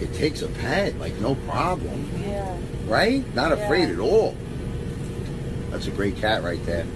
It takes a pad like no problem. Yeah. Right? Not Yeah. afraid at all. That's a great cat right there.